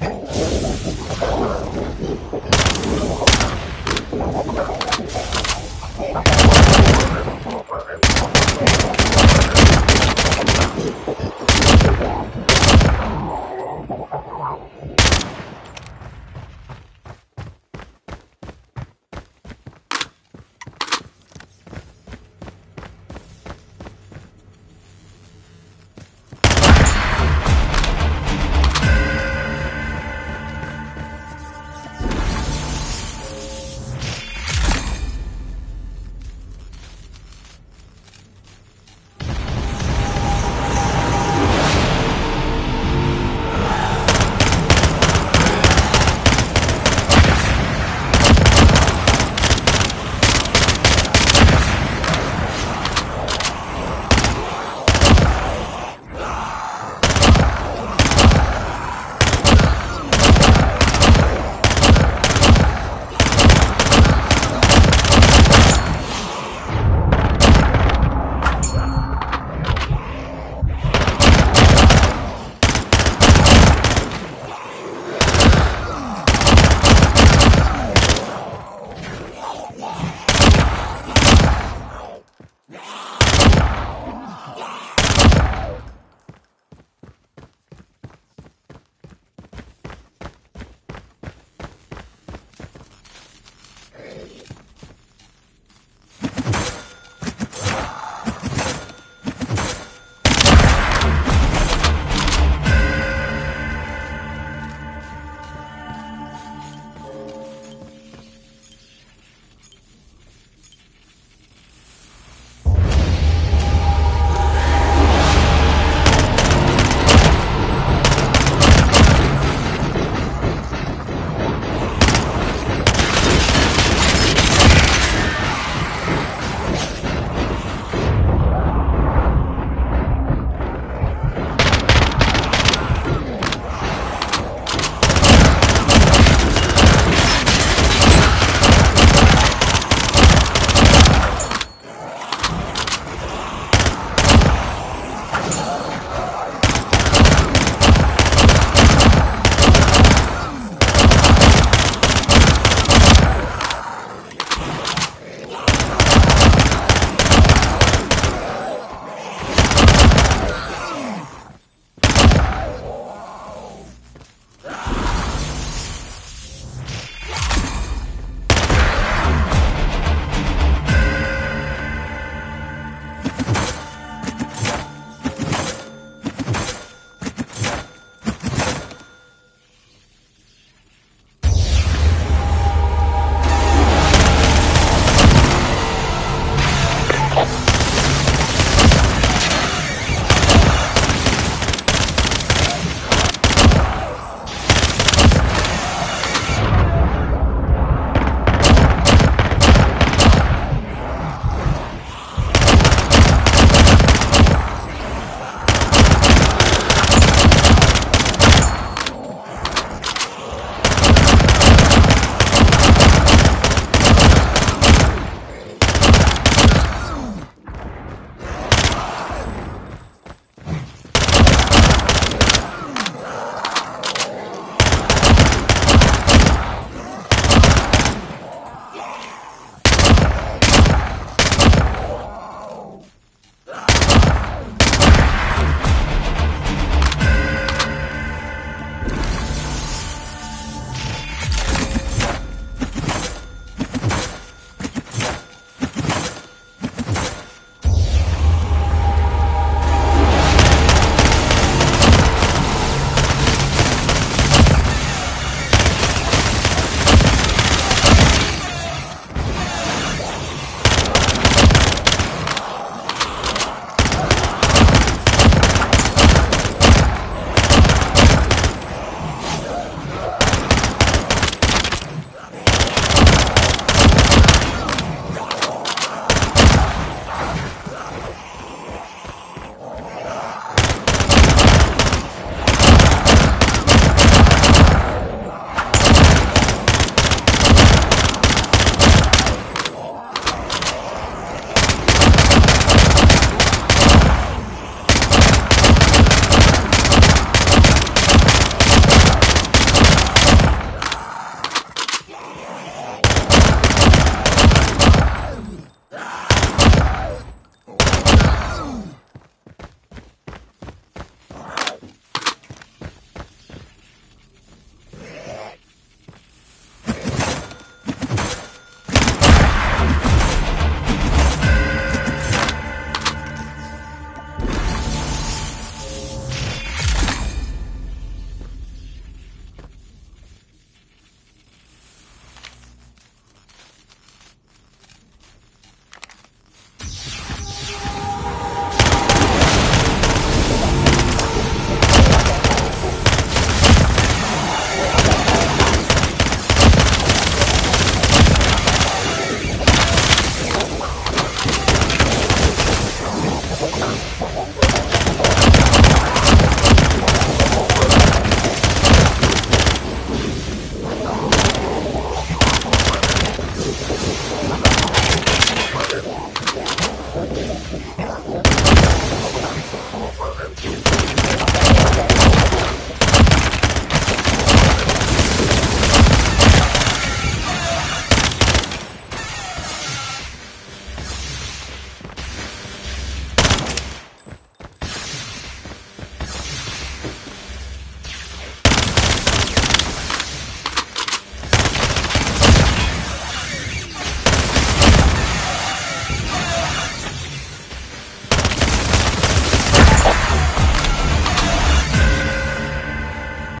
あっ。